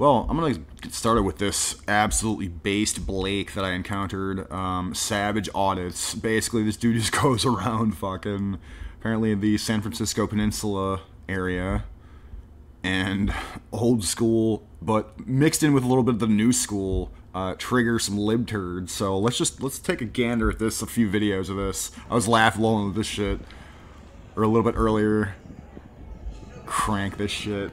Well, I'm gonna get started with this absolutely based Blake that I encountered. Um, savage audits. Basically, this dude just goes around fucking apparently the San Francisco Peninsula area and old school, but mixed in with a little bit of the new school. Uh, trigger some lib turds. So let's just let's take a gander at this. A few videos of this. I was laughing along with this shit, or a little bit earlier. Crank this shit.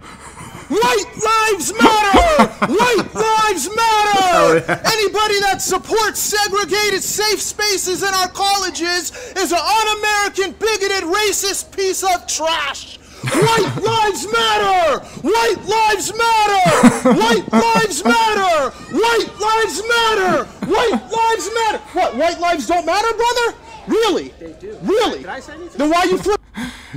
White lives matter! White lives matter! Oh, yeah. Anybody that supports segregated safe spaces in our colleges is an un-American, bigoted, racist piece of trash! White lives matter! White lives matter! White lives matter! White lives matter! White lives matter! What, white lives don't matter, brother? Really? They do. Really? Did I say anything? Then why you flip?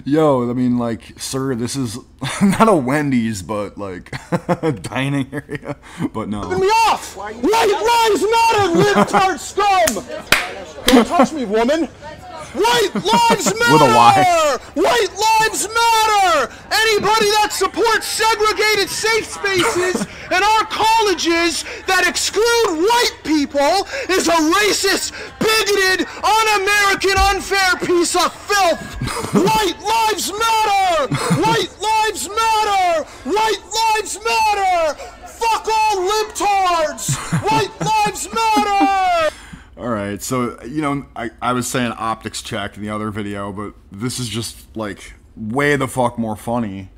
Yo, I mean, like, sir, this is not a Wendy's, but like a dining area. But no. me off! White lives matter, libtard scum! Don't touch me, woman! White lives matter! With a Y. White lives matter! Anybody that supports segregated safe spaces in our colleges that exclude white people is a racist, bigoted, un-American, unfair piece of filth! White lives matter! White lives matter! White lives matter! Fuck all libtards! White lives matter! All right, so you know, I, I was saying optics check in the other video, but this is just like way the fuck more funny.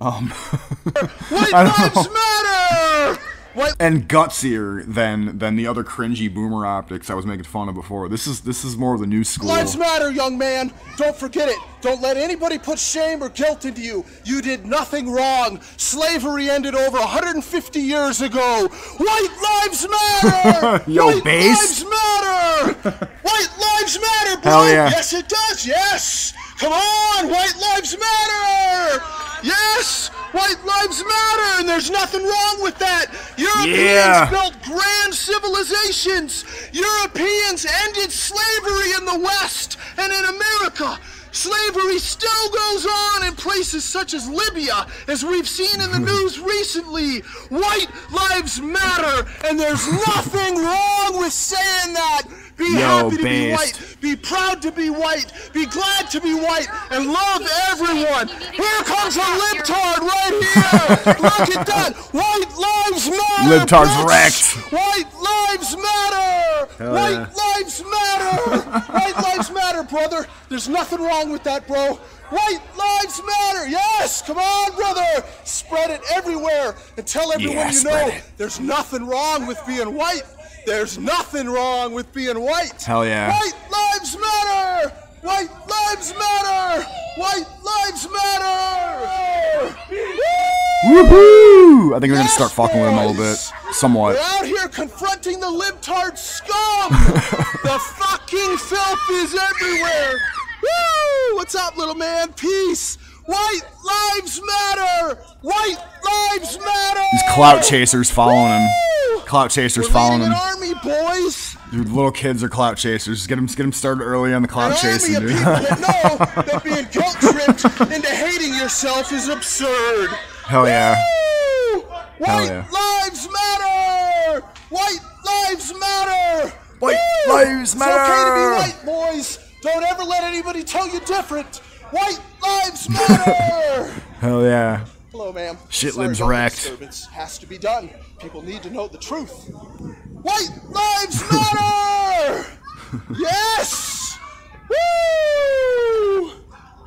Um, White lives matter. What? And gutsier than than the other cringy boomer optics I was making fun of before. This is this is more of the new school. Lives matter, young man. Don't forget it. Don't let anybody put shame or guilt into you. You did nothing wrong. Slavery ended over 150 years ago. White lives matter. Yo, White base. lives matter. White lives matter, bro. Hell yeah. Yes, it does. Yes. Come on. White lives matter. Yes! White lives matter, and there's nothing wrong with that. Europeans yeah. built grand civilizations. Europeans ended slavery in the West and in America. Slavery still goes on in places such as Libya, as we've seen in the news recently. White lives matter, and there's nothing wrong with saying that. Be Yo, happy to based. be white. Be proud to be white. Be glad to be white. And love everyone. Here comes a libtard right here. Look at that. White lives matter. Libtard's bitch. wrecked. White lives matter. Hell white yeah. lives matter. white lives matter, brother. There's nothing wrong with that, bro. White lives matter. Yes, come on, brother. Spread it everywhere and tell everyone Yeah, you know it. there's nothing wrong with being white. There's nothing wrong with being white. Hell yeah. White lives matter. White lives matter. White lives matter. Woo! Woohoo! I think we're gonna start fucking with him a little bit, somewhat. We're out here confronting the libtard scum. the fucking filth is everywhere. Woo! What's up, little man? Peace. White lives matter. White lives matter. These clout chasers following him. Clout chasers We're following him. an army, boys. Dude, little kids are clout chasers. Get them, get them started early on the clout chasing, dude. people that know that being guilt tripped into hating yourself is absurd. Hell yeah. Woo! White yeah. lives matter. White lives matter. White Woo! lives matter! It's okay to be white, boys. Don't ever let anybody tell you different. White lives matter. Hell yeah. Hello, ma'am. Shit Sorry libs wrecked. Disturbance has to be done. People need to know the truth. White lives matter. yes. Woo!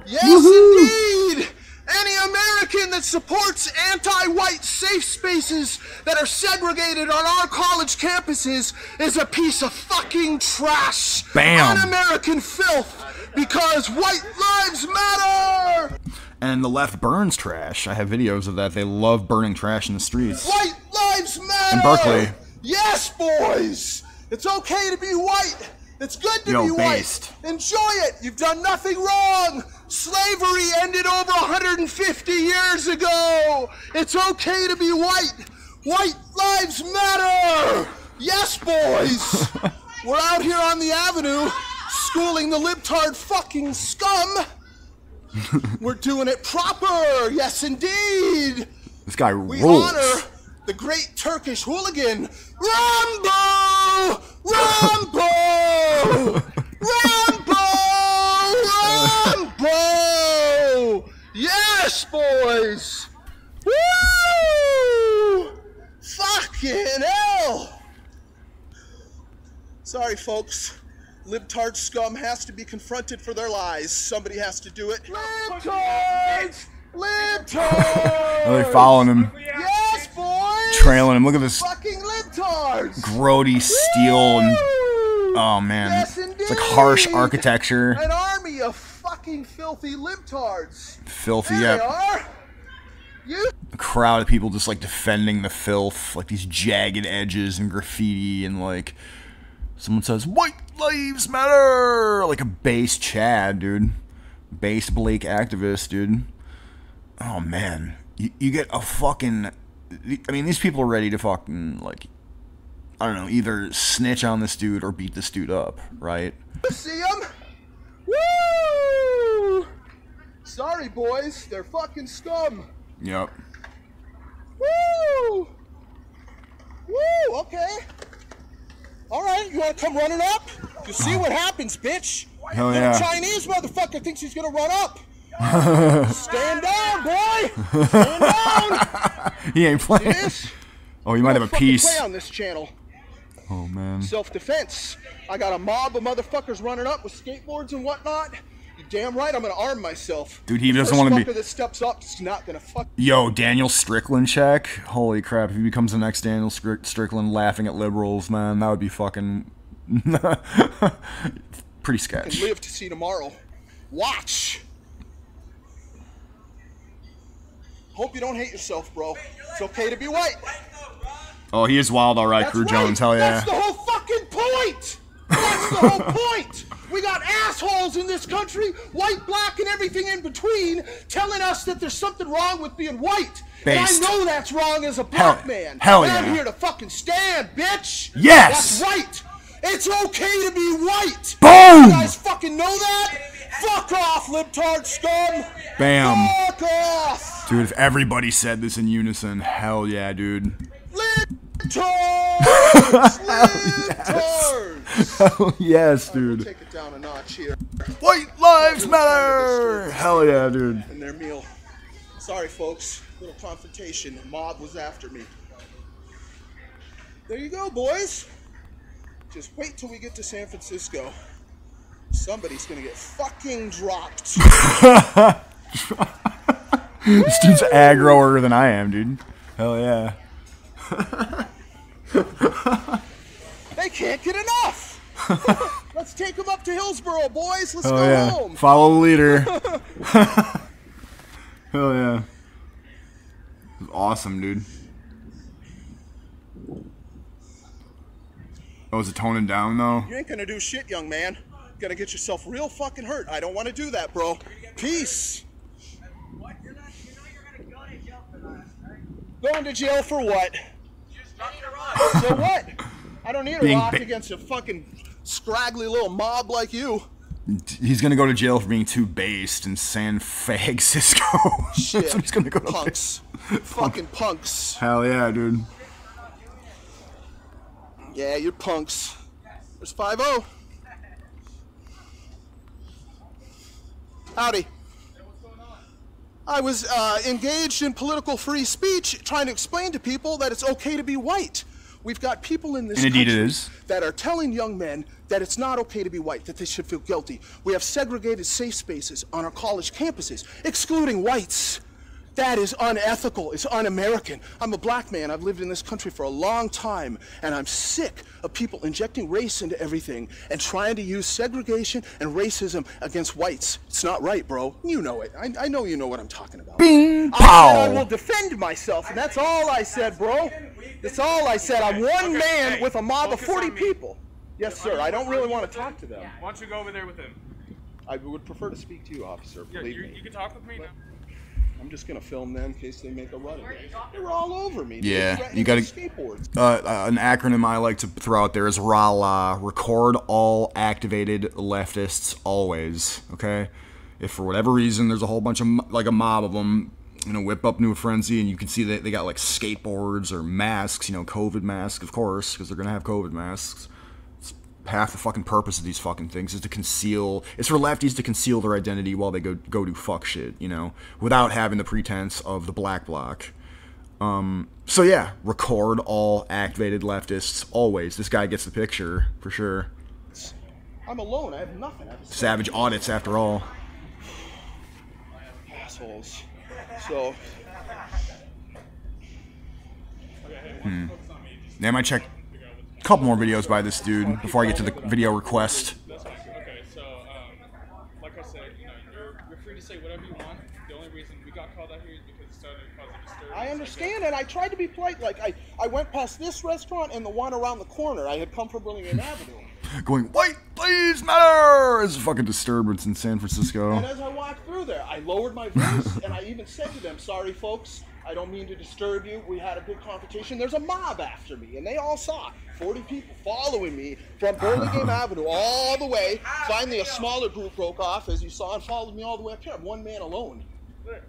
Yes, indeed. Any American that supports anti-white safe spaces that are segregated on our college campuses is a piece of fucking trash. Bam. Un-American filth. Because white lives matter. And the left burns trash. I have videos of that. They love burning trash in the streets. White lives matter. In Berkeley. Yes, boys. It's okay to be white. It's good to Yo, be based. white. Enjoy it. You've done nothing wrong. Slavery ended over 150 years ago. It's okay to be white. White lives matter. Yes, boys. We're out here on the avenue schooling the libtard fucking scum. We're doing it proper. Yes, indeed. This guy We rules. honor the great Turkish hooligan, Rambo! Rambo! Rambo! Rambo! Yes, boys! Woo! Fucking hell! Sorry, folks. Libtard scum has to be confronted for their lies. Somebody has to do it. Libtards! Libtards! Are they following him, Yes, boys! trailing him? Look at this Fucking libtards! grody steel and oh man, Yes, it's like harsh architecture, An army of fucking filthy libtards. filthy. There Yeah, they are. You a crowd of people just like defending the filth, like these jagged edges and graffiti and like someone says "White Lives Matter," like a base Chad, dude, base Blake activist, dude. Oh man, you, you get a fucking. I mean, these people are ready to fucking like. I don't know, either snitch on this dude or beat this dude up, right? see them? Woo! Sorry, boys. They're fucking scum. Yep. Woo! Woo! Okay. All right, you want to come running up? You see what happens, bitch. Hell Little yeah. Chinese motherfucker thinks he's gonna run up. Stand down, boy. Stand down. He ain't playing. This. Oh, you might have a piece. Play on this channel. Oh man. Self-defense. I got a mob of motherfuckers running up with skateboards and whatnot. Damn right, I'm gonna arm myself. Dude, he The doesn't wanna be- fucker that steps up is not gonna fuck. Yo, Daniel Strickland check. Holy crap! If he becomes the next Daniel Stri- Strickland, laughing at liberals, man, that would be fucking pretty and sketch. live to see tomorrow. Watch. Hope you don't hate yourself, bro. It's okay to be white. Oh, he is wild, all right, That's Crew right. Jones. Hell yeah. That's the whole fucking point. That's the whole point. We got assholes in this country, white, black, and everything in between, telling us that there's something wrong with being white. Based. And I know that's wrong as a black Hell- man. hell yeah. I'm here to fucking stand, bitch. Yes. That's right. It's okay to be white. Boom. You guys fucking know that? Fuck off, libtard scum. Bam. Fuck off. Dude, if everybody said this in unison, hell yeah, dude. Libtards. Hell oh, yes, dude. Take it down a notch here. White lives matter. Hell yeah, dude. And their meal. Sorry, folks. Little confrontation. The mob was after me. There you go, boys. Just wait till we get to San Francisco. Somebody's gonna get fucking dropped. This dude's aggroer than I am, dude. Hell yeah. they can't get enough. Let's take them up to Hillsborough, boys. Let's Hell go yeah. home. Follow the leader. Hell yeah. Awesome, dude. Oh, is it toning down though? You ain't gonna do shit, young man. Gonna get yourself real fucking hurt. I don't want to do that, bro. Peace. What? You're not, you know you're gonna go to jail for that, right? Going to jail for what? So what? I don't need a Being rock against a fucking scraggly little mob like you. He's gonna go to jail for being too based in San Francisco. Shit. That's what he's gonna go to. punks. fucking punks. Hell yeah, dude. Yeah, you're punks. There's 5 0. Howdy. I was uh, engaged in political free speech trying to explain to people that it's okay to be white. We've got people in this country that are telling young men that it's not okay to be white, that they should feel guilty. We have segregated safe spaces on our college campuses, excluding whites. That is unethical. It's un American. I'm a black man. I've lived in this country for a long time, and I'm sick of people injecting race into everything and trying to use segregation and racism against whites. It's not right, bro. You know it. I, I know you know what I'm talking about. Bing I I will defend myself, and that's all I said, bro. That's all I said. I'm one man with a mob of 40 people. Yes, sir. I don't really want to talk to them. Why don't you go over there with him? I would prefer to speak to you, officer. Yeah, Believe me. you can talk with me now. I'm just gonna film them in case they make a run. They were all over me. dude, Yeah, you gotta- with skateboards. Uh, uh, an acronym I like to throw out there is RALA. Record all activated leftists always. Okay, if for whatever reason there's a whole bunch of like a mob of them you know, whip up new frenzy, and you can see that they got like skateboards or masks, you know, COVID masks, of course, because they're gonna have COVID masks. Half the fucking purpose of these fucking things is to conceal. It's for lefties to conceal their identity while they go go do fuck shit, you know, without having the pretense of the black bloc. Um, so yeah, record all activated leftists always. This guy gets the picture for sure. I'm alone. I have nothing. I have Savage audits, after all. assholes. So Hmm. Now I check couple more videos by this dude before I get to the video request. Okay, so um, like I said, you know, you're, you're free to say whatever you want. The only reason we got called out here is because it started to cause a disturbance. I understand, and I tried to be polite. Like I, I went past this restaurant and the one around the corner. I had come from Burlingame Avenue. Going, white please matter! It's a fucking disturbance in San Francisco. And as I walked through there, I lowered my voice and I even said to them, "Sorry, folks, I don't mean to disturb you. We had a big confrontation. There's a mob after me, and they all saw it. 40 people following me from Burlingame Avenue all the way. Ah, Finally, a smaller group broke off, as you saw, and followed me all the way up here. I'm one man alone.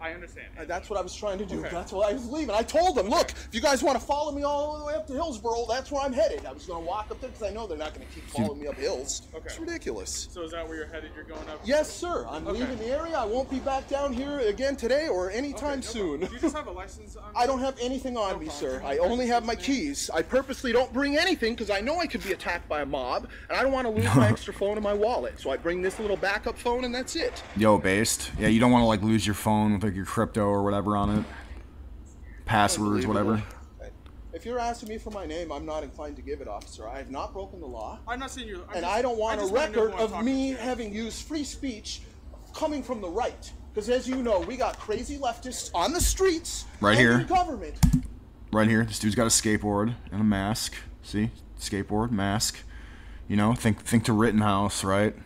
I understand. And that's what I was trying to do. Okay. That's why I was leaving. I told them, look, if you guys want to follow me all the way up to Hillsborough, that's where I'm headed. I was going to walk up there because I know they're not going to keep following me up hills. Okay. It's ridiculous. So is that where you're headed? You're going up? Yes, sir. I'm Okay. leaving the area. I won't be back down here again today or Okay, anytime no soon. problem. Do you just have a license on? I don't have anything on No me, problem. sir. I only have my keys. I purposely don't bring anything because I know I could be attacked by a mob, and I don't want to lose my extra phone in my wallet. So I bring this little backup phone, and that's it. Yo, based. Yeah, you don't want to like lose your phone with like your crypto or whatever on it. Passwords, whatever. Uh, if you're asking me for my name, I'm not inclined to give it, officer. I have not broken the law. I'm not saying you. I'm and just- I don't want a just wanna know record of me having used free speech coming from the right. Because as you know, we got crazy leftists on the streets Right and here. in government. Right here, this dude's got a skateboard and a mask. See, skateboard, mask. You know, think think to Rittenhouse, right?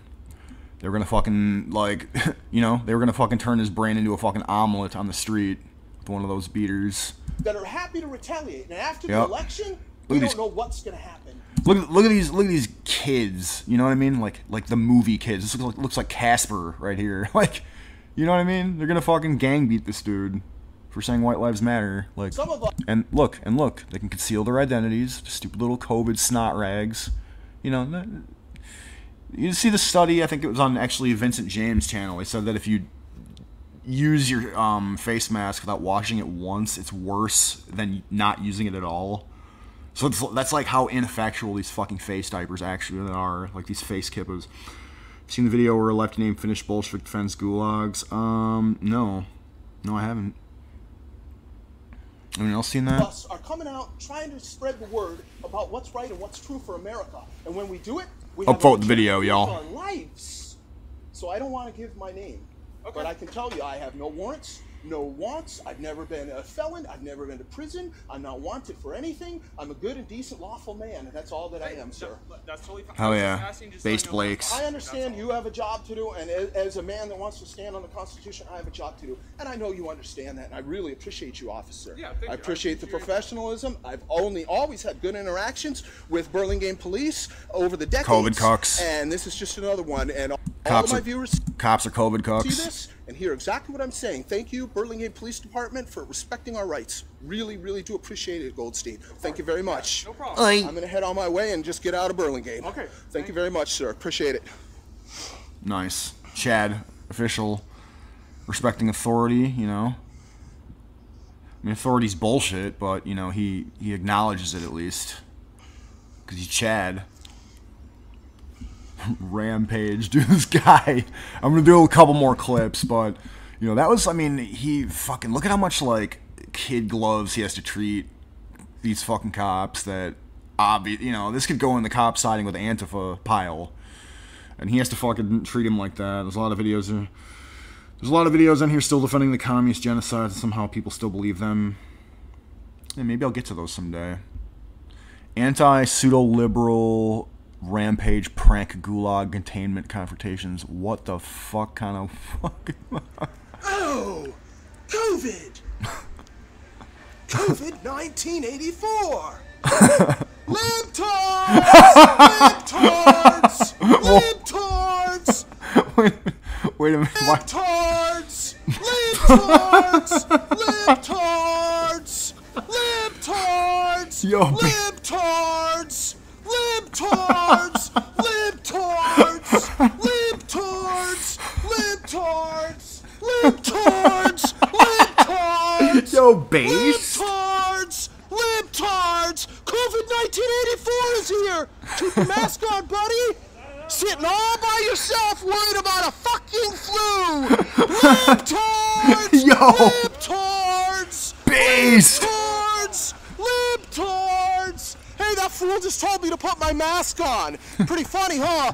They were gonna fucking like, you know, they were gonna fucking turn his brain into a fucking omelet on the street with one of those beaters. that are happy to retaliate. And after Yep. the election, Look we don't these- know what's going to happen. Look, at- look at these, look at these kids. You know what I mean? Like, like the movie kids. This looks like, looks like Casper right here. Like, you know what I mean? They're gonna fucking gang beat this dude for saying white lives matter. Like, Some of us, and look, and look, they can conceal their identities. Stupid little COVID snot rags. You know, that- you see the study. I think it was on actually Vincent James' channel. He said that if you use your um, face mask without washing it once, it's worse than not using it at all. So it's, that's like how ineffectual these fucking face diapers actually are. Like these face kippas. Seen the video where a lefty named Finnish Bolshevik defends gulags? Um, no, no, I haven't. Anyone else seen that? us are coming out trying to spread the word about what's right and what's true for America. And when we do it, we Oh, have vote the video, y'all. So I don't want to give my name, but I can tell you I have no warrants, no wants. I've never been a felon. I've never been to prison. I'm not wanted for anything. I'm a good and decent, lawful man, and that's all that I am, sir. That- That's totally fine. Hell I was yeah. just so I Based Blakes. I understand you have a job to do, and as, as a man that wants to stand on the Constitution, I have a job to do. And I know you understand that, and I really appreciate you, officer. Yeah, thank you. I I appreciate the professionalism. I've only always had good interactions with Burlingame Police over the decades. COVID cucks. And this is just another one. And all Cops of my are- viewers Cops are COVID see this and hear exactly what I'm saying. Thank you, Burlingame Police Department, for respecting our rights. Really, really do appreciate it, Goldstein. Thank you very much. No problem. I'm going to head on my way and just get out of Burlingame. Okay, Thank, thank you very much, sir. Appreciate it. Nice. Chad, official, respecting authority, you know. I mean, authority's bullshit, but, you know, he, he acknowledges it at least. Because he's Chad. Rampage, dude, this guy. I'm gonna do a couple more clips, but, you know, that was, I mean, he fucking, look at how much, like, kid gloves he has to treat these fucking cops that, obvi- you know, this could go in the cop siding with Antifa pile and he has to fucking treat him like that. There's a lot of videos. uh, There's a lot of videos in here still defending the communist genocide. and Somehow people still believe them. And maybe I'll get to those someday. Anti pseudo liberal rampage, prank, gulag, containment, confrontations. What the fuck kind of fuck? oh, COVID. COVID 1984. Libtards! Libtards! Libtards! Wait, wait a minute. Libtards! Libtards! Libtards! Libtards! Yo, Libtards! Libtards, libtards, libtards, libtards, libtards, libtards. Yo, base. Libtards! Libtards! COVID 1984 is here! Keep your mask on, buddy! Sitting all by yourself worried about a fucking flu! Libtards! Yo. Libtards! Based. Libtards! Libtards! Hey, that fool just told me to put my mask on. Pretty funny, huh?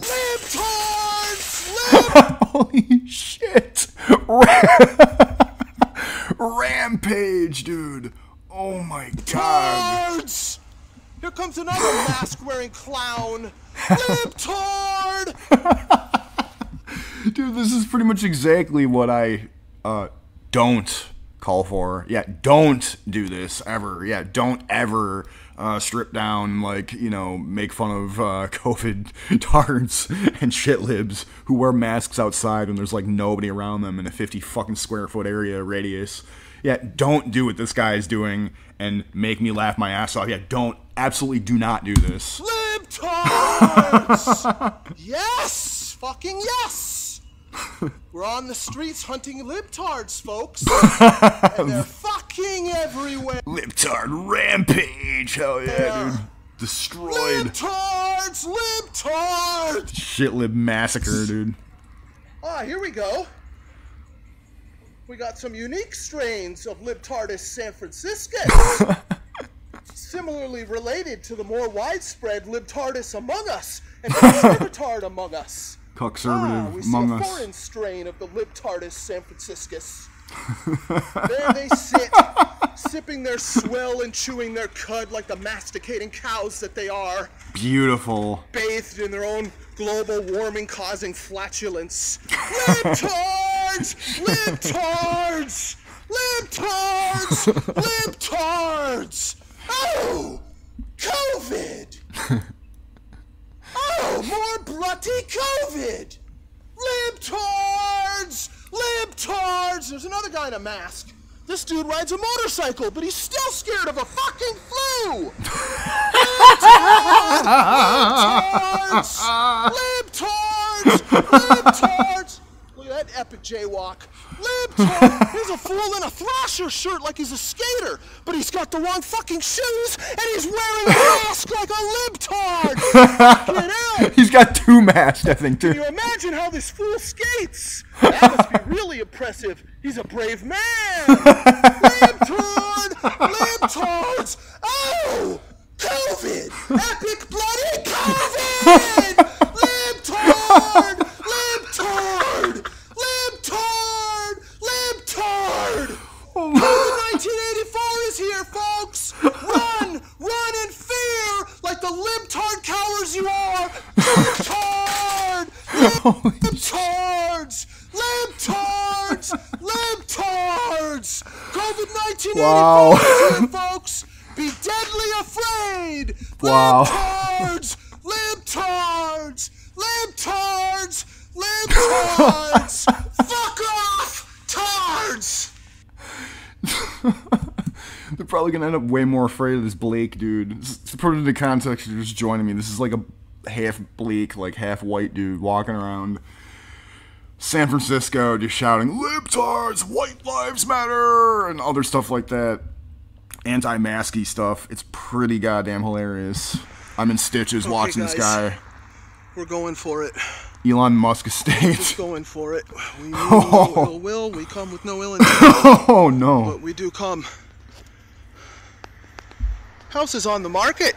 Libtards! Lib- Holy shit. Rampage, dude. Oh my god. Libtards! Here comes another mask-wearing clown. Libtard! Dude, this is pretty much exactly what I uh don't call for. Yeah, don't do this ever. Yeah, don't ever uh, strip down, like, you know, make fun of uh, COVID tards and shit libs who wear masks outside when there's like nobody around them in a 50 fucking square foot area radius. Yeah, don't do what this guy is doing and make me laugh my ass off. Yeah, don't, absolutely do not do this. Libtards! yes! Fucking yes! We're on the streets hunting libtards, folks. and they're fucking everywhere. Libtard rampage! Hell yeah, Yeah. dude. Destroyed. Libtards! Libtards! Shitlib massacre, dude. Ah, here we go. We got some unique strains of Libtardus san franciscus. Similarly related to the more widespread Libtardus among us and Conservatard among us. Ah, Conservative we see a us. foreign strain of the Libtardus san franciscus. There they sit, sipping their swill and chewing their cud like the masticating cows that they are Beautiful. bathed in their own global warming causing flatulence. Libtards! Libtards! Libtards! Libtards! Oh! COVID! Oh, more bloody COVID! Libtards! Libtards! There's another guy in a mask. This dude rides a motorcycle, but he's still scared of a fucking flu! Libtards! Libtards! Libtards! That epic jaywalk. Libtard! He's a fool in a Thrasher shirt like he's a skater, but he's got the wrong fucking shoes and he's wearing a mask like a libtard! Get out! He's got two masks, I think, Can too. you imagine how this fool skates? That must be really impressive. He's a brave man. Libtard! Libtards! Oh! COVID! Epic bloody COVID! Libtard! Libtard! Libtard! COVID 1984 is here, folks! Run! Run in fear! Like the libtard cowards you are! Libtard! Libtards! Libtards! Libtards! COVID 1984 Wow. here, folks! Be deadly afraid! Wow. Libtards! Libtards! Libtards! Libtards! Fuck off! Tards! Probably gonna end up way more afraid of this Blake dude. To put it into context, you're just joining me. This is like a half Blake, like half white dude walking around San Francisco, just shouting "Libtards, White Lives Matter" and other stuff like that. Anti-masky stuff. It's pretty goddamn hilarious. I'm in stitches watching this guy. We're going for it. Elon Musk estate. Just going for it. We mean no ill will. We come with no ill intent, oh no. but we do come. House is on the market.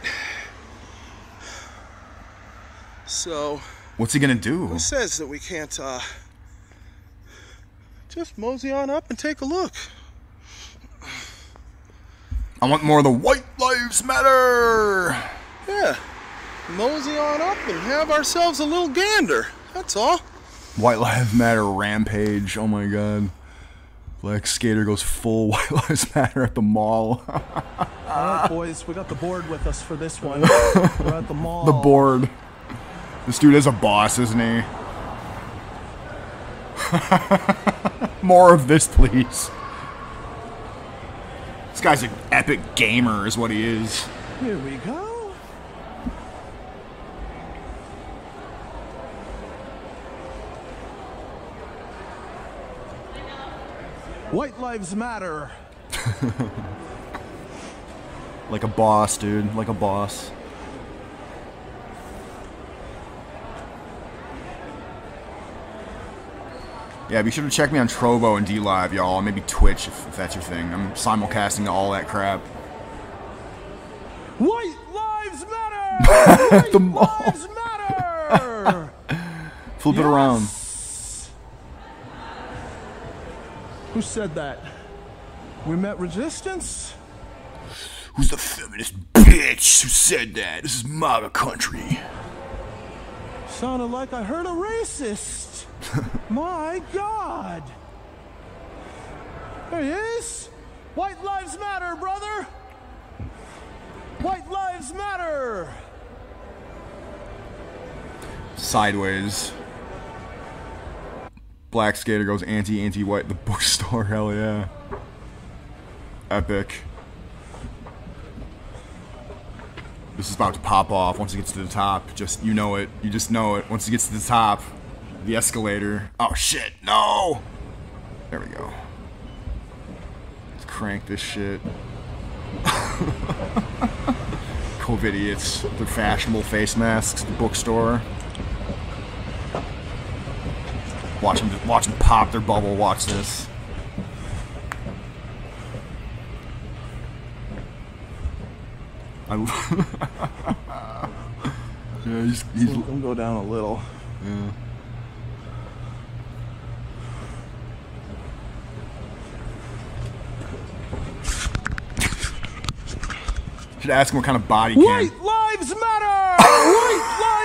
So, What's he gonna do? who says that we can't, uh, just mosey on up and take a look? I want more of the White Lives Matter. Yeah. Mosey on up and have ourselves a little gander. That's all. White Lives Matter rampage. Oh my god. Black skater goes full White Lives Matter at the mall. All right, boys, we got the board with us for this one. We're at the mall. the board. This dude is a boss, isn't he? More of this, please. This guy's an epic gamer, is what he is. Here we go. White Lives Matter. Like a boss, dude. Like a boss. Yeah, be sure to check me on Trovo and DLive, y'all. Maybe Twitch if, if that's your thing. I'm simulcasting all that crap. White Lives Matter. White The mall. Matter. Flip it around. Yes. Who said that? We met resistance? Who's the feminist bitch who said that? This is MAGA country. Sounded like I heard a racist. My God. There he is. White lives matter, brother. White lives matter. Sideways. Black skater goes anti anti white. The bookstore, hell yeah. Epic. This is about to pop off once it gets to the top. Just you know it. You just know it. Once it gets to the top, the escalator. Oh shit! No. There we go. Let's crank this shit. COVID idiots, fashionable face masks, the bookstore. Watch them, watch them pop their bubble. Watch this. I, yeah, he's, he's, Let him go down a little. Yeah. Should ask him what kind of body can. White lives matter.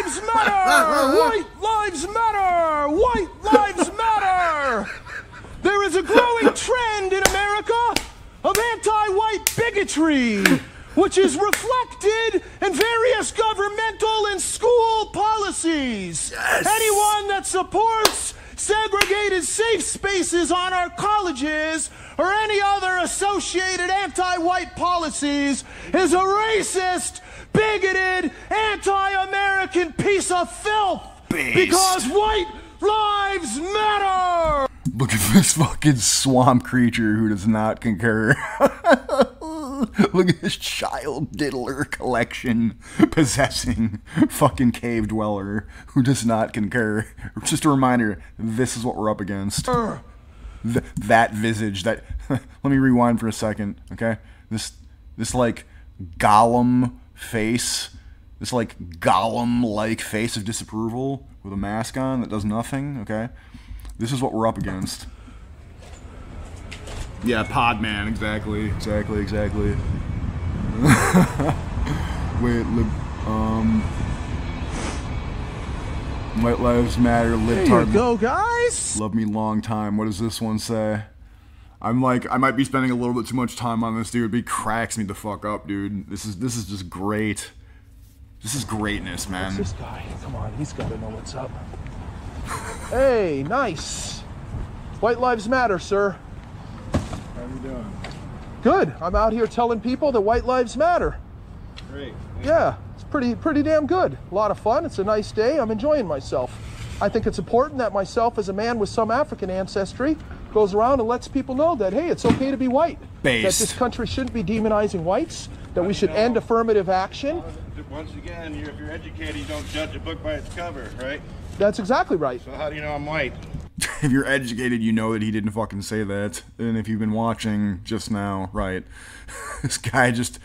White lives matter. White lives matter. White lives matter. There is a growing trend in America of anti-white bigotry, which is reflected in various governmental and school policies. Anyone that supports segregated safe spaces on our colleges or any other associated anti-white policies is a racist, bigoted, anti-American piece of filth. Based. Because white lives matter. Look at this fucking swamp creature who does not concur. Look at this child diddler collection possessing fucking cave dweller who does not concur. Just a reminder, this is what we're up against. Er, Th- that visage, that. let me rewind for a second, okay? This, this like Gollum face, this like Gollum like face of disapproval with a mask on that does nothing, okay? This is what we're up against. Yeah, Podman, exactly, exactly, exactly. Wait, um, White Lives Matter, There libtard, you go, guys. love me long time. What does this one say? I'm like, I might be spending a little bit too much time on this, dude. But he cracks me the fuck up, dude. This is this is just great. This is greatness, man. What's This guy, come on, he's got to know what's up. hey, nice. White lives matter, sir. How you doing? Good. I'm out here telling people that white lives matter. Great. Yeah, it's pretty pretty damn good. A lot of fun. It's a nice day. I'm enjoying myself. I think it's important that myself as a man with some African ancestry goes around and lets people know that hey, it's okay to be white. That this country shouldn't be demonizing whites, that we should end affirmative action. Once again, you're, if you're educated, you don't judge a book by its cover, right? That's exactly right. So how do you know I'm white? if you're educated, you know that he didn't fucking say that. And if you've been watching just now, right, this guy just,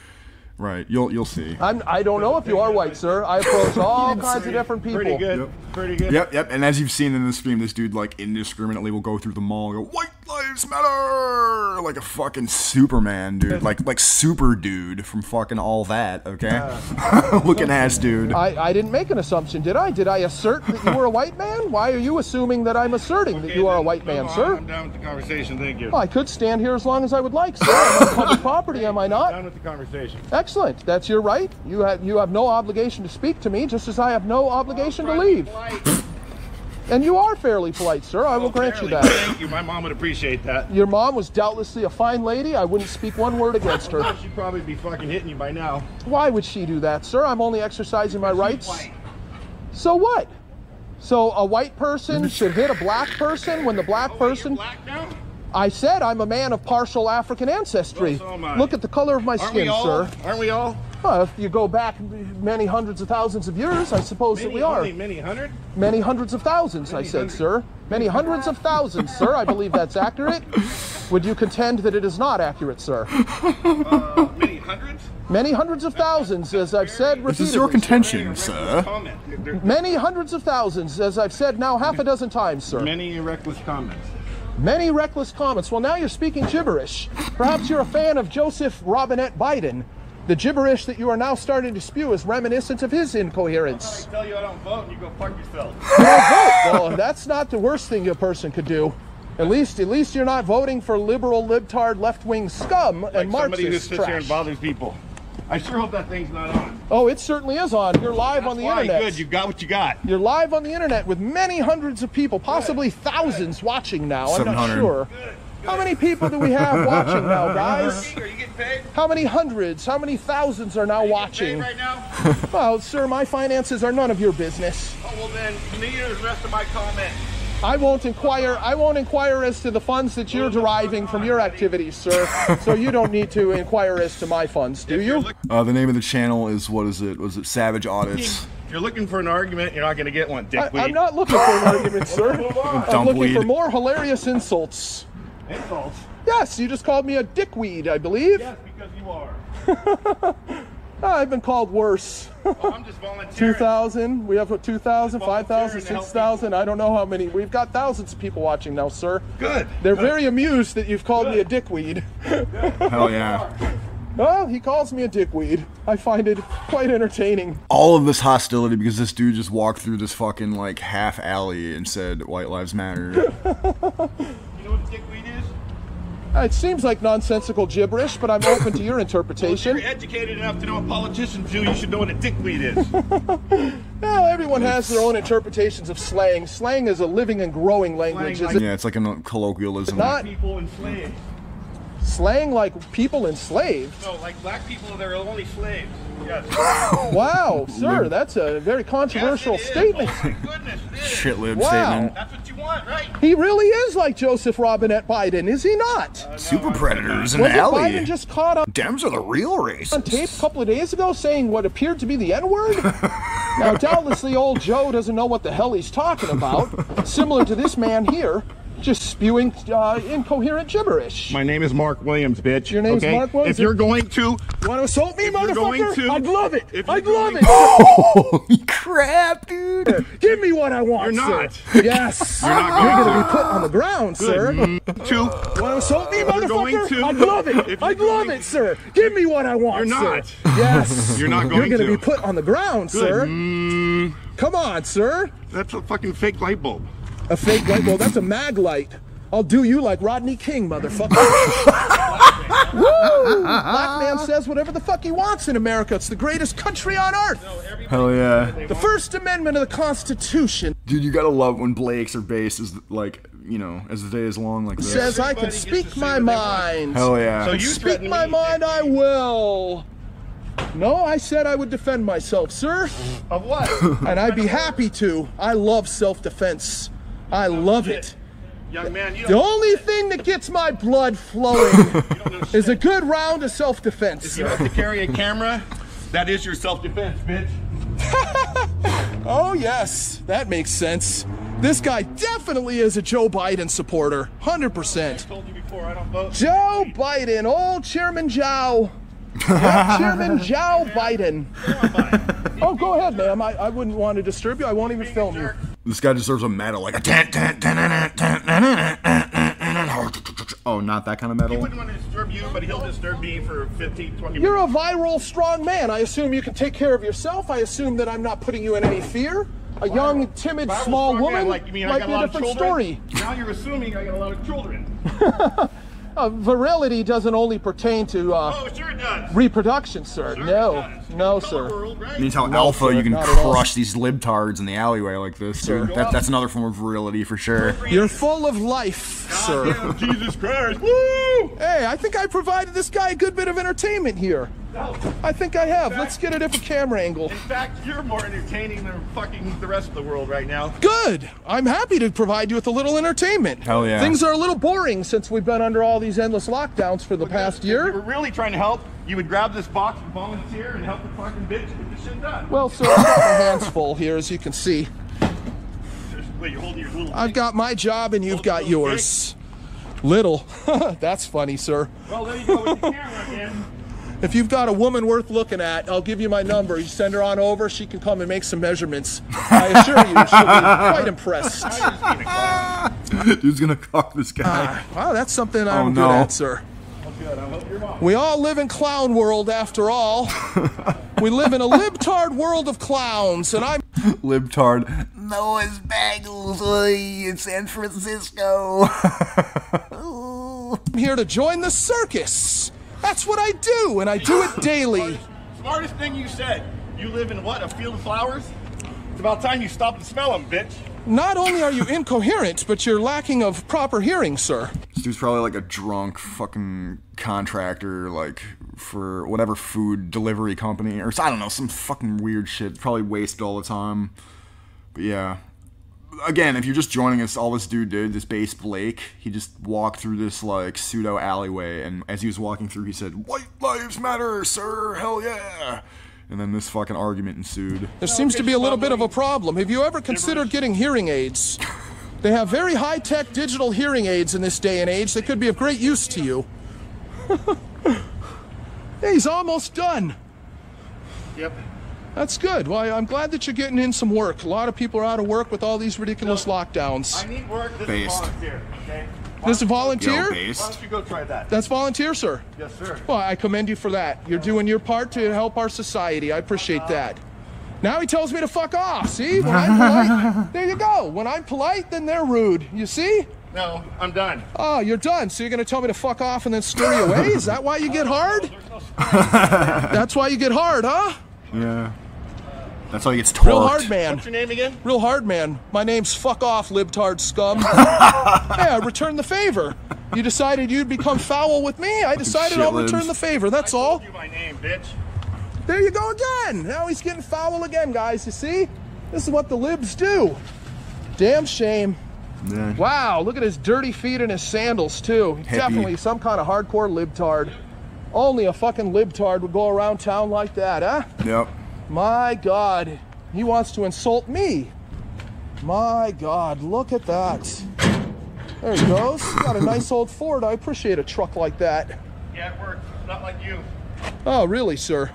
right, you'll you'll see. I'm, I don't know if you are white, sir. I approach all kinds say of different people. Pretty good. Pretty good. Yep, yep. And as you've seen in the stream, this dude like indiscriminately will go through the mall and go, "White lives matter," like a fucking Superman, dude, like like super dude from fucking all that. Okay, uh. looking ass dude. I, I didn't make an assumption, did I? Did I assert that you were a white man? Why are you assuming that I'm asserting that you are a white man, on. sir? I'm done with the conversation. Thank you. Well, I could stand here as long as I would like, sir. I'm on public property, am I not? Done with the conversation. Excellent. That's your right. You have you have no obligation to speak to me, just as I have no obligation to leave. And you are fairly polite, sir. I will oh, grant you that. Thank you. My mom would appreciate that. Your mom was doubtlessly a fine lady. I wouldn't speak one word against her. She'd probably be fucking hitting you by now. Why would she do that, sir? I'm only exercising my rights. White. So what? So a white person should hit a black person when the black Oh, person. black now? I said I'm a man of partial African ancestry. Well, so. Look at the color of my Aren't skin, all? sir. Aren't we all? Well, if you go back many hundreds of thousands of years, I suppose that we are. Many hundred? Many hundreds of thousands, I said, hundreds. sir. Many hundreds of thousands, sir. I believe that's accurate. Would you contend that it is not accurate, sir? Uh, many hundreds? Many hundreds of thousands, as I've said This is your contention, sir. There- Many hundreds of thousands, as I've said now half a dozen times, sir. Many reckless comments. Many reckless comments. Well, now you're speaking gibberish. Perhaps you're a fan of Joseph Robinette Biden. The gibberish that you are now starting to spew is reminiscent of his incoherence. I tell you I don't vote and you go fuck yourself. You don't vote. Well, that's not the worst thing a person could do. At least, at least you're not voting for liberal, libtard, left-wing scum Like and somebody who Marxist sits here and trash. bothers people. I sure hope that thing's not on. Oh, it certainly is on. You're live That's on the why. internet. Good, you got what you got. You're live on the internet with many hundreds of people, possibly thousands watching now. I'm not 700. sure. How many people do we have watching now, guys? Are you getting paid? How many hundreds, how many thousands are now Paid watching? right now? Well, sir, my finances are none of your business. Oh well then, neither is the rest of my comment. I won't inquire. I won't inquire as to the funds that you're deriving from your activities, sir. So you don't need to inquire as to my funds, do you? Uh, the name of the channel is what is it? Was it Savage Audits? If you're looking for an argument, you're not gonna get one, I, dickweed. I'm not looking for an argument, sir. I'm looking for more hilarious insults. Insults. Yes, you just called me a dickweed, I believe. Yes, because you are. I've been called worse. Oh, I'm just volunteering. 2,000. We have what, 2,000, 5,000, Volunteering to help 6,000. I don't know how many. We've got thousands of people watching now, sir. Good. They're good. very amused that you've called me a dickweed. Hell yeah. Well, he calls me a dickweed. I find it quite entertaining. All of this hostility because this dude just walked through this fucking like half alley and said White Lives Matter. You know what dickweed is? Uh, It seems like nonsensical gibberish, but I'm open to your If interpretation. you're educated enough to know what politicians do, you should know what a dickweed is. Well, everyone has their own interpretations of slang. Slang is a living and growing language. Slang Is like- yeah, it's like a colloquialism. not people enslaved. slang like people enslaved? No, like black people, they're only slaves. Yes. Wow, sir, that's a very controversial Yes, it is. statement. Oh my goodness, it is. Shit lib Wow. statement. That's what you want, right? He really is like Joseph Robinette Biden, is he not? Uh, Super predators in Was the it alley. Biden just caught on Dems are the real race. on tape a couple of days ago saying what appeared to be the N word? now, doubtlessly, old Joe doesn't know what the hell he's talking about. Similar to this man here, just spewing uh, incoherent gibberish. My name is Mark Williams, bitch. Your name's okay? Mark Williams? If you're going to, you want to assault me, if you're going motherfucker? to- I'd love it. if I'd love it. Holy crap, dude. Give me what I want, You're sir. Yes. You're not You're going going to to. be put on the ground, sir. to, Want to assault me, If you're going motherfucker? to- I'd love it. if I'd love going- it, sir. Give me what I want, You're sir. Yes. You're not You're going going to to. be put on the ground, sir. Mm, Come on, sir. that's a fucking fake light bulb. A fake light bulb. That's a mag light. I'll do you like Rodney King, motherfucker. Woo! Black man says whatever the fuck he wants in America. It's the greatest country on earth. Hell yeah. The First Amendment of the Constitution Dude, you gotta love when Blake's or based is like, you know, as the day is long like this. says I can speak my what they want. mind. Hell yeah. So you Speak threaten my me, mind, I will. No, I said I would defend myself, sir. Of what? And I'd be happy to. I love self defense. I love it. Young man, you The don't, only thing that gets my blood flowing you don't is a good round of self defense, If you have to carry a camera, that is your self-defense, bitch. Oh, yes, that makes sense. This guy definitely is a Joe Biden supporter. 100%. told you before, I don't vote. Joe Biden, old Chairman Joe. Chairman Joe Biden. Oh, go ahead, ma'am. I, I wouldn't want to disturb you. I won't even film you. This guy deserves a medal, like a Oh, not that kind of medal. He wouldn't want to disturb you, but he'll disturb me for 15, 20 minutes. You're a viral, strong man. I assume you can take care of yourself. I assume that I'm not putting you in any fear. A young, timid, viral small woman like, you mean, might be a different story. Now you're assuming I got a lot of children. uh, virility doesn't only pertain to uh, oh, sure reproduction, sir. Sure no no, sir. World, right? means how No, alpha sir, you can not at all. crush these libtards in the alleyway like this, dude. That, that's another form of virility for sure. You're full of life, sir. Damn, Jesus Christ. Woo! Hey, I think I provided this guy a good bit of entertainment here. I think I have. Let's get a different camera angle. In fact, you're more entertaining than fucking the rest of the world right now. Good. I'm happy to provide you with a little entertainment. Hell yeah. Things are a little boring since we've been under all these endless lockdowns for the past year. We're really trying to help, you would grab this box and volunteer and help the fucking bitch get this shit done. Well, sir, I've got my hands full here, as you can see. Wait, you're holding your little. I've got my job and you've got yours. Little. That's funny, sir. Well, there you go with the camera again. If you've got a woman worth looking at, I'll give you my number. You send her on over, she can come and make some measurements. I assure you, she'll be quite impressed. Dude's gonna cock this guy. Ah, wow, that's something I'm Oh, good at, sir. Good, I hope you're. We all live in clown world after all. we live in a libtard world of clowns, and I'm Libtard. Noah's Bagels oy, in San Francisco. I'm here to join the circus. That's what I do, and I do it daily. Smartest thing you said. You live in what? A field of flowers? It's about time you stop and smell them, bitch. Not only are you incoherent, but you're lacking of proper hearing, sir. This dude's probably like a drunk fucking contractor, like for whatever food delivery company, or I don't know, some fucking weird shit. Probably wasted all the time. But yeah. Again, if you're just joining us, all this dude did, this base Blake, he just walked through this like pseudo alleyway, and as he was walking through, he said, "White lives matter, sir. Hell yeah!" And then this fucking argument ensued. There seems to be a little bit of a problem. Have you ever considered getting hearing aids? They have very high tech digital hearing aids in this day and age that could be of great use to you. hey, he's almost done. Yep. That's good. Well, I'm glad that you're getting in some work. A lot of people are out of work with all these ridiculous lockdowns. I need work. This Based. is volunteer, okay? This is volunteer? Why based. don't you go try that? That's volunteer, sir. Yes, sir. Well, I commend you for that. You're doing your part to help our society. I appreciate that. Now he tells me to fuck off. See? When I'm polite, there you go. When I'm polite, then they're rude. You see? No, I'm done. Oh, you're done. So you're going to tell me to fuck off and then scurry away? Is that why you get hard? That's why you get hard, huh? Yeah. That's how he gets torqued. Real hard man. What's your name again? Real hard man. My name's fuck off, libtard scum. yeah, return the favor. You decided you'd become foul with me. I decided I'll shitlibs. return the favor. That's all. You my name, bitch. There you go again. Now he's getting foul again, guys. You see? This is what the libs do. Damn shame. Yeah. Wow, look at his dirty feet and his sandals, too. He's Hippie. definitely some kind of hardcore libtard. Only a fucking libtard would go around town like that, huh? Yep. My God. He wants to insult me. My God, look at that. There he goes. Got a nice old Ford. I appreciate a truck like that. Yeah, it works. Not like you. Oh, really, sir?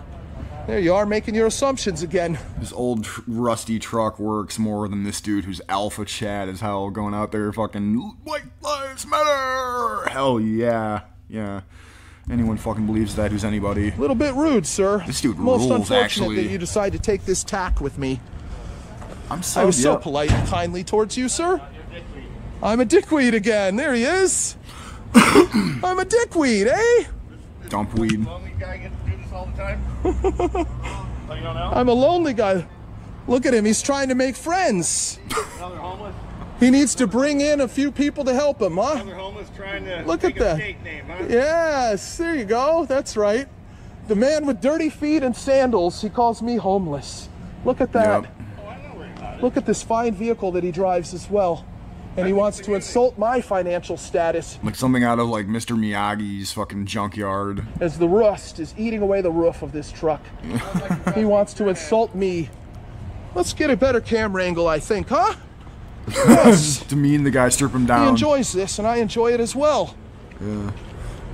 There you are making your assumptions again. This old rusty truck works more than this dude who's alpha Chad as hell going out there fucking white lives matter. Hell yeah, yeah. Anyone fucking believes that who's anybody. A little bit rude, sir. This dude Most rules, unfortunate actually. that you decide to take this tack with me. I'm so I was so polite and kindly towards you, sir. I'm a dickweed again. There he is. I'm a dickweed, eh? Dump weed. Lonely guy gets to do this all the time. you don't know? I'm a lonely guy. Look at him. He's trying to make friends. Another homeless. He needs to bring in a few people to help him, huh? Another homeless trying to Look at a that. name, huh? Yes, there you go. That's right. The man with dirty feet and sandals, he calls me homeless. Look at that. Yep. Oh, I know where he's at. Look at this fine vehicle that he drives as well. And he wants to insult my financial status Like something out of like Mr. Miyagi's fucking junkyard. as the rust is eating away the roof of this truck. he wants to insult me. Let's get a better camera angle, I think, huh? Yes. Demean the guy, strip him down. he enjoys this, and I enjoy it as well. Yeah.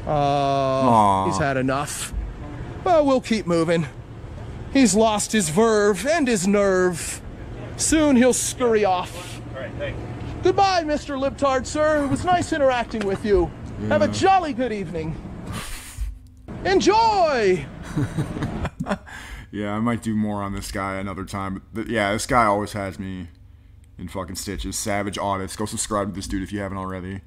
Uh, Aw. he's had enough. But we'll keep moving. He's lost his verve and his nerve. Soon he'll scurry off. All right, thanks. Goodbye, Mr. Libtard, sir. It was nice interacting with you. Have a jolly good evening. Enjoy! Yeah, I might do more on this guy another time. But th- yeah, this guy always has me in fucking stitches. Savage Audits. Go subscribe to this dude if you haven't already.